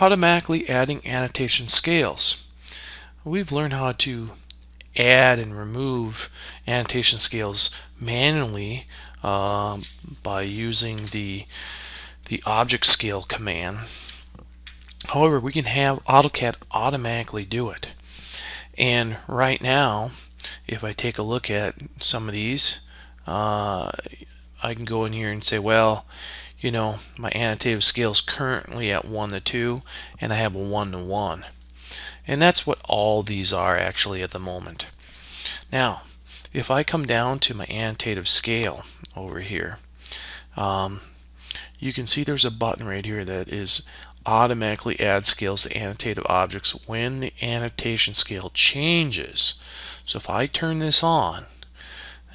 automatically adding annotation scales. We've learned how to add and remove annotation scales manually uh, by using the the object scale command. However, we can have AutoCAD automatically do it. And right now, if I take a look at some of these, uh, I can go in here and say, well, you know, my annotative scale is currently at 1 to 2, and I have a 1 to 1. And that's what all these are actually at the moment. Now, if I come down to my annotative scale over here, um, you can see there's a button right here that is automatically add scales to annotative objects when the annotation scale changes. So if I turn this on,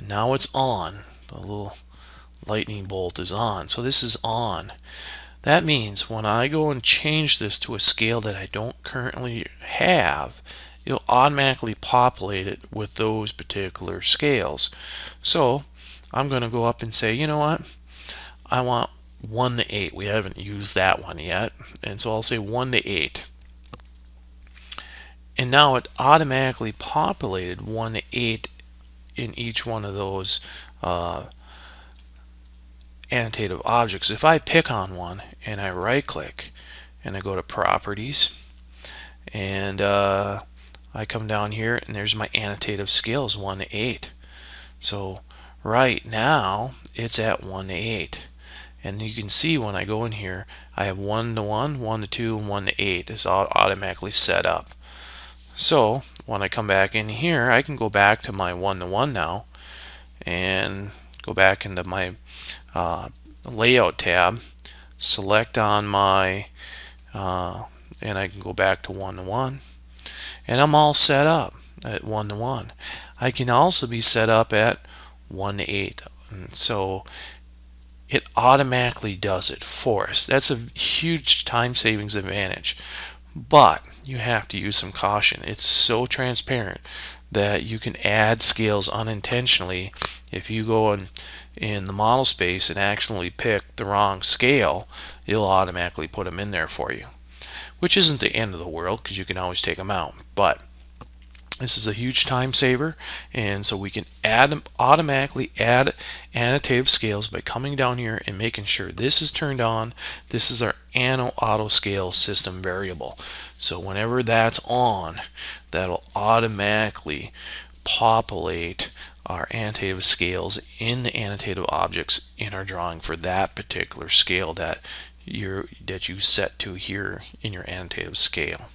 now it's on, the little lightning bolt is on. So this is on. That means when I go and change this to a scale that I don't currently have, it'll automatically populate it with those particular scales. So I'm going to go up and say, you know what? I want 1 to 8. We haven't used that one yet. And so I'll say 1 to 8. And now it automatically populated 1 to 8 in each one of those uh, annotative objects. If I pick on one and I right click and I go to properties and uh, I come down here and there's my annotative scales 1 to 8. So right now it's at 1 to 8. And you can see when I go in here I have 1 to 1, 1 to 2, and 1 to 8. It's all automatically set up. So when I come back in here I can go back to my 1 to 1 now and go back into my uh, layout tab, select on my, uh, and I can go back to one to one, and I'm all set up at one to one. I can also be set up at one to eight, and so it automatically does it for us. That's a huge time savings advantage, but you have to use some caution. It's so transparent that you can add scales unintentionally if you go and in the model space and accidentally pick the wrong scale, it'll automatically put them in there for you. Which isn't the end of the world because you can always take them out. But this is a huge time saver and so we can add automatically add annotative scales by coming down here and making sure this is turned on. This is our Anno Auto Scale system variable. So whenever that's on, that'll automatically populate our annotative scales in the annotative objects in our drawing for that particular scale that you that you set to here in your annotative scale.